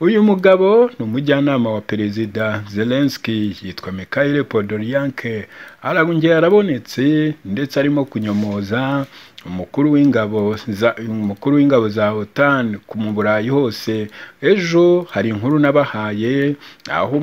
uyu mugabo ni umujyanama wa perezida Zelensky yitwa Mikhail Podolyak arongera arabonetse ndetse arimo kunyomoza umukuru w'ingabo za umukuru w'ingabo za OTAN mu Burayi hose. Ejo hari inkuru nabahaye aho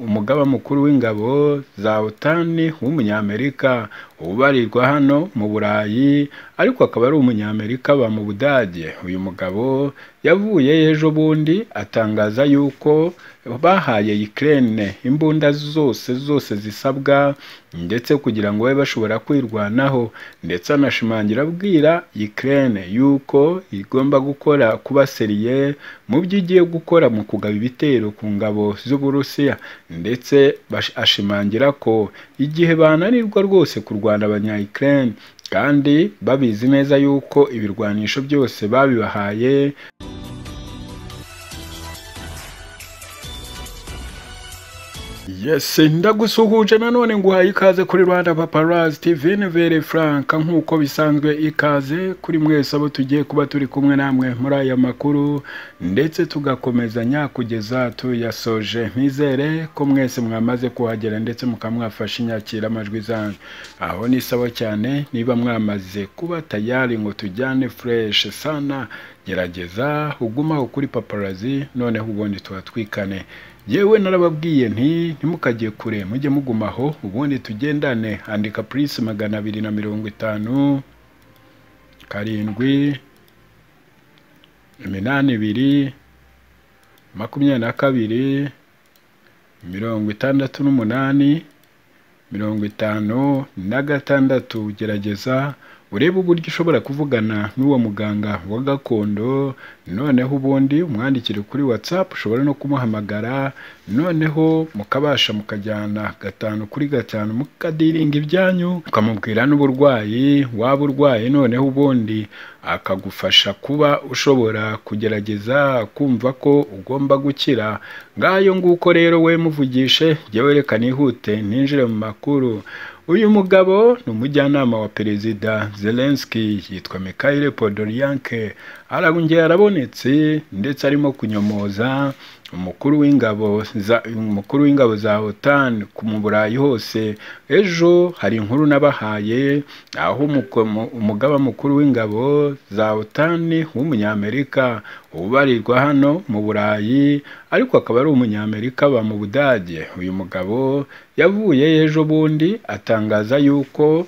umugaba mukuru w'ingabo za OTAN w'umunyamerika ubarirwa hano mu Burayi ariko akaba ari umunyamerika aba mu Budage. Uyu mugabo yavuye ejo bundi atangaza yuko bahaye Ukraine imbunda zose zose zisabwa ndetse kugira ngo babe bashobora kwirwanaho. Ndetse anashimangira abwira Ukraine yuko igomba gukora kuba seriye mu byo igiye gukora mu kugaba ibitero ku ngabo z'Uburusiya. Ndetse ashimangira ko igihe bananirwa rwose kurwana abanya Ukraine kandi babizi neza yuko ibirwanisho byose babibahaye Yes, ndagusuhuje nanone nguhaye ikaze kuri Rwanda Paparazzi TV Nevere Frank nk'uko bisanzwe ikaze kuri mwese abo tugiye kuba turi kumwe namwe muri aya makuru ndetse tugakomezanya kugeza tuyasoje. Nizere ko mwese mwamaze kuhagera ndetse mukamwafasha inyakira amajwi zanyu. Aho ni sawa cyane niba mwamaze kuba tayari ngo tujyane fresh sana gerageza ugumaho kuri Paparazzi noneho ubundi tuhatwikane yewe narababwiye nti ntimukajye kure mujye mugumaho ubundi tugendane. Andika purisi magana abiri na mirongo itanu karindwi iminani ibiri makumyabiri na kabiri mirongo itandatu n'umunani mirongo itanu na gatandatu. Gerageza urebe uburyo ushobora kuvugana n'uwo muganga wa gakondo noneho ubundi umwandikire kuri whatsapp ushobora no kumuhamagara noneho mukabasha mukajyana gatanu kuri gatanu mukadiringa ibyanyu ukamubwira n'uburwayi waba urwaye noneho ubundi akagufasha kuba ushobora kugerageza kumva ko ugomba gukira. Ngayo nguko rero we muvugishe jyewe reka nihute ninjire mu makuru. Uyu mugabo ni umujyanama wa perezida Zelensky yitwa Mikhail Podolyak arongera arabonetse ndetse arimo kunyomoza. Umukuru w'ingabo za umukuru w'ingabo za OTAN mu Burayi hose ejo hari inkuru nabahaye aho umugaba mukuru w'ingabo za OTAN w'umunyamerika ubarirwa hano mu Burayi ariko akaba ari umunyamerika aba mu Budage. Uyu mugabo yavuye ejo bundi atangaza yuko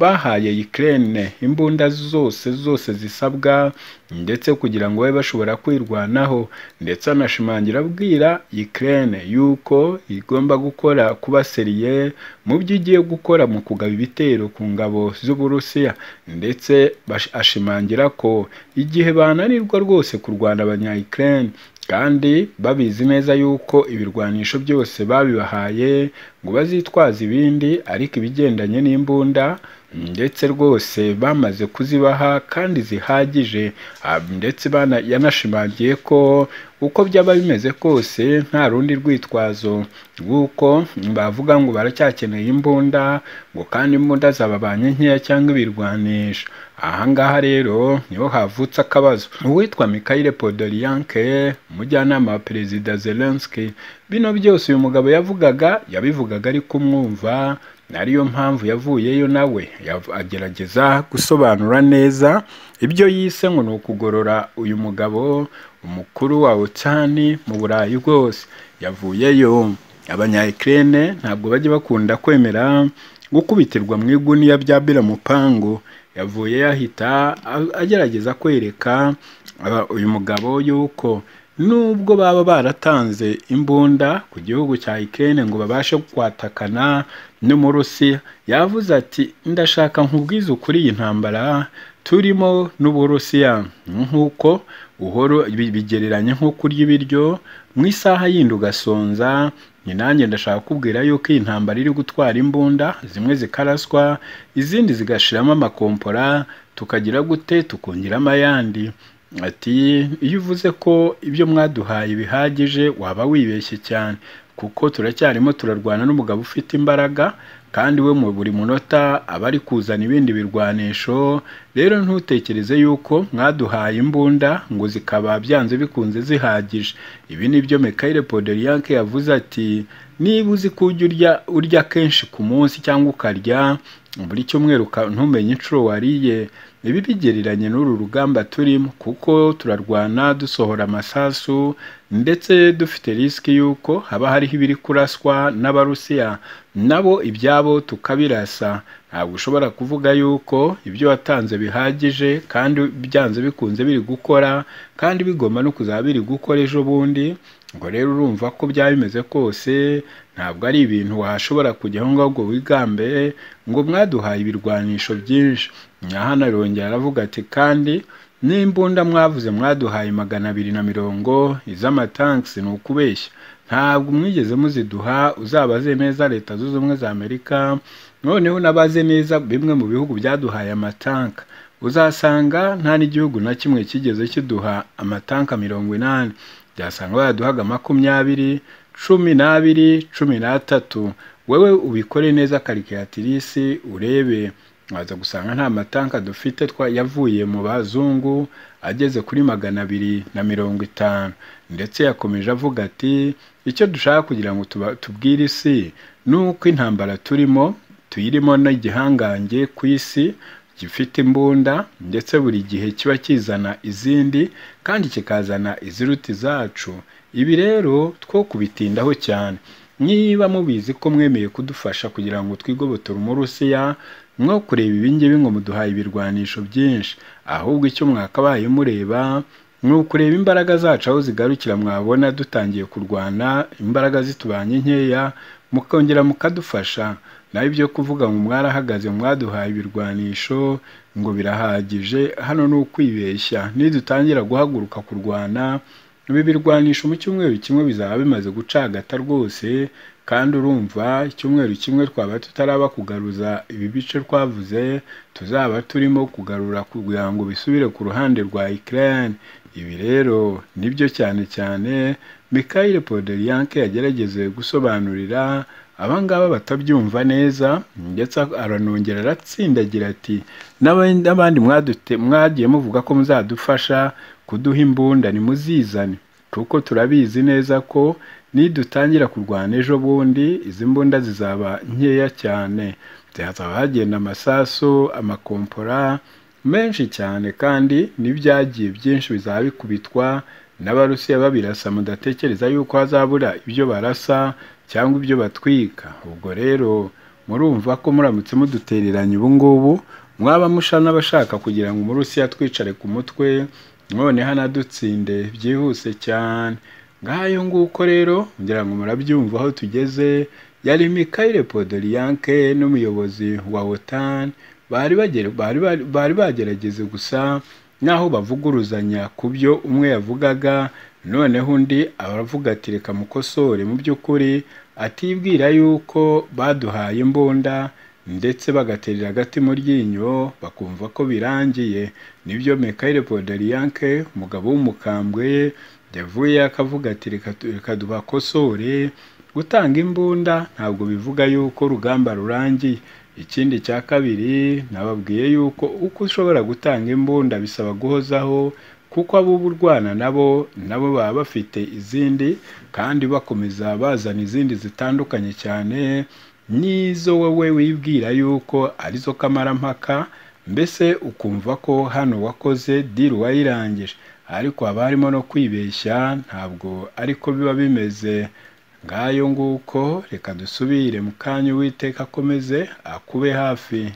bahaye Ukraine imbunda zose zose zisabwa ndetse kugira ngo babe bashobora kwirwanaho. Ndetse anashimangira abwira Ukraine yuko igomba gukora kuba seriye mu byo igiye gukora mu kugaba ibitero ku ngabo z'Uburusiya. Ndetse ashimangira ko igihe bananirwa rwose kurwana abanya Ukraine. Kandi babizi neza yuko ibirwanisho byose babibahaye ngo bazitwaze ibindi ariko ibigendanye n'imbunda ndetse rwose bamaze kuzibaha kandi zihagije. Ndetse yanashimangiye ko uko byaba bimeze kose nta rundi rwitwazo. Rw'uko bavuga ngo baracyakeneye imbunda ngo kandi imbunda zababanye nkeya cyangwa ibirwanisho ahangaha rero ni ho havutse akabazo. Uwitwa Mikhail Podolyak umujyanama wa perezida Zelensky bino byose uyu mugabo yavugaga yabivugaga ari kumwumva ariyo mpamvu yavuyeyo nawe. Agerageza gusobanura neza ibyo yise ngo ni ukugorora uyu mugabo umukuru wa OTAN mu Burayi bwose. Yavuyeyo. abanya-Ukraine ntabwo bajya bakunda kwemera gukubitirwa mu iguniya bya biramupangu yavuye yahita agerageza kwereka uyu mugabo yuko nubwo baba baratanze imbunda ku gihugu cya Ukraine ngo babashe kwatakana n'umurusiya yavuze ati ndashaka nkubwize ukuri iyi ntambara turimo n'uburusiya. Nk'uko uhoro bigereranye nko kurya ibiryo mu isaha yindi ugasonza ni nanjye ndashaka kubwira yuko iyi ntambara iri gutwara imbunda zimwe zikaraswa izindi zigashiramo amakompora tukagira gute tukongeramo ayandi. Ati iyo uvuze ko ibyo mwaduhaye bihagije waba wibeshye cyane kuko turacyarimo turarwana n'umugabo ufite imbaraga kandi we mu buri munota aba ari kuzana ibindi birwanisho rero ntutekereze yuko mwaduhaye imbunda ngo zikaba byanze bikunze zihagije. Ibi ni byo Mikhail Podolyak yavuze ati niba uzi ko ujya urya urya kenshi ku munsi cyangwa ukarya buri cyumweru ntumenye inshuro wariye. Ibi bigereranye n'uru rugamba turimo kuko turarwana dusohora amasasu ndetse dufite risiki y'uko haba hariho ibiri kuraswa n'abarusiya. Nabo ibyabo tukabirasa. Ntabwo ushobora kuvuga yuko ibyo watanze bihagije kandi byanze bikunze biri gukora kandi bigomba no kuzaba biri gukora ejo bundi. Ngo rero urumva ko byaba bimeze kose ntabwo ari ibintu washobora kujyaho ngo ahubwo wigambe ngo mwaduhaye ibirwanisho byinshi. Hano arongera aravuga ati kandi n'imbunda mwavuze mwaduhaye magana abiri na mirongo iz'amatankisi ni ukubeshya. Ntabwo mwigeze muziduha uzabaze neza leta zunze ubumwe za amerika noneho nabaze neza bimwe mu bihugu byaduhaye amatanka uzasanga nta n'igihugu na kimwe kigeze kiduha amatanka mirongo inani. Byasanga bayaduhaga makumyabiri cumi n'abiri cumi n'atatu. Wowe ubikore neza karikiratirisi urebe. Waza gusanga nta matanka dufite yavuye mu bazungu ageze kuri magana abiri na mirongo itanu. Ndetse yakomeje avuga ati icyo dushaka kugira ngo tubwire isi ni uko intambara turimo tuyirimo n'igihangange ku isi gifite imbunda ndetse buri gihe kiba kizana izindi kandi kikazana iziruta izacu. Ibi rero two kubitindaho cyane. Niba mubizi ko mwemeye kudufasha kugira ngo twigobotore umurusiya mwo kureba ibingibi ngo muduhaye ibirwanisho byinshi. Ahubwo icyo mwakabaye mureba ni ukureba imbaraga zacu aho zigarukira mwabona dutangiye kurwana imbaraga zitubanye nkeya mukongera mukadufasha. Naho ibyo kuvuga ngo mwarahagaze mwaduhaye ibirwanisho ngo birahagije. Hano ni ukwibeshya. Nidutangira guhaguruka kurwana ibi birwanisho mu cyumweru kimwe bizaba bimaze gucagata rwose kandi urumva icyumweru kimwe twaba tutaraba kugaruza ibi bice twavuze tuzaba turimo kugarura kugira ngo bisubire ku ruhande rwa Ukraine. Ibi rero ni byo cyane cyane Mikhail Podolyak yagerageze gusobanurira abangaba batabyumva neza ndetse aranongera aratsindagira ati n'abandi mwagiye muvuga ko muzadufasha kuduha imbunda nimuzizane. Kuko turabizi neza ko nidutangira kurwana ejo bundi izi mbunda zizaba nkeya cyane. Hazaba hagenda amasasu amakompora menshi cyane kandi n'ibyagiye byinshi bizaba bikubitwa n'abarusiya babirasa mudatekereza yuko hazabura ibyo barasa cyangwa ibyo batwika. Ubwo rero murumva ko muramutse mudutereranye ubu ngubu mwaba musha n'abashaka kugira ngo umurusiya twicare ku mutwe noneho anadutsinde byihuse cyane. Ngayo nguko rero ngira ngo murabyumva aho tugeze yari Mikhail Podolyak n'umuyobozi wa OTAN bari bagerageze gusa n'aho bavuguruzanya ku byo umwe yavugaga noneho undi aravuga ati reka mukosore. Mu by'ukuri atibwira yuko baduhaye imbunda ndetse bagaterera agati mu ryinyo bakumva ko birangiye. Nibyo Mikhail Podolyak umugabo w'umukambwe yavuye akavuga ati reka tubakosore gutanga imbunda. Ntabwo bivuga yuko urugamba rurangiye. Ikindi cya kabiri nababwiye yuko uko ushobora gutanga imbunda bisaba guhozaho kuko abo uba urwana nabo nabo baba bafite izindi kandi bakomeza bazana izindi zitandukanye cyane n'izo wowe wibwira yuko ari zo kamarampaka mbese ukumva ko hano wakoze diri wayirangije? Ariko haba harimo no kwibeshya ntabwo ariko biba bimeze. Ngayo nguko reka dusubire mu kanya uwiteka akomeze akube hafi.